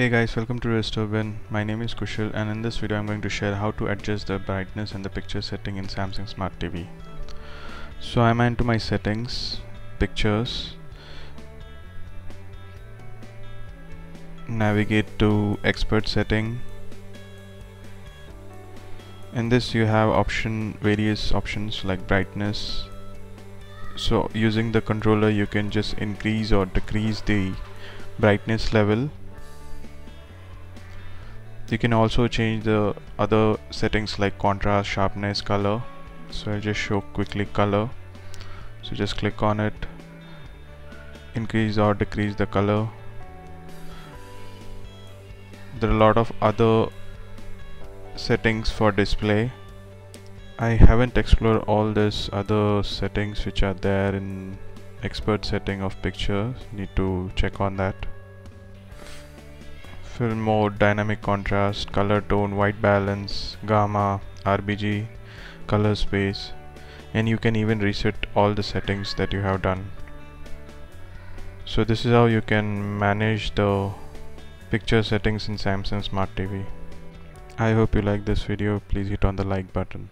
Hey guys, welcome to restoreBin. My name is Kushal and in this video I'm going to share how to adjust the brightness and the picture setting in Samsung Smart TV. So I'm into my settings, pictures, navigate to expert setting. In this you have option various options like brightness. So using the controller you can just increase or decrease the brightness level you can also change the other settings like contrast sharpness color. So I'll just show quickly color. So just click on it. Increase or decrease the color. There are a lot of other settings for display. I haven't explored all this other settings which are there in expert setting of pictures. Need to check on that film mode, dynamic contrast, color tone, white balance, gamma, RGB, color space and you can even reset all the settings that you have done. So this is how you can manage the picture settings in Samsung Smart TV. I hope you like this video. Please hit on the like button.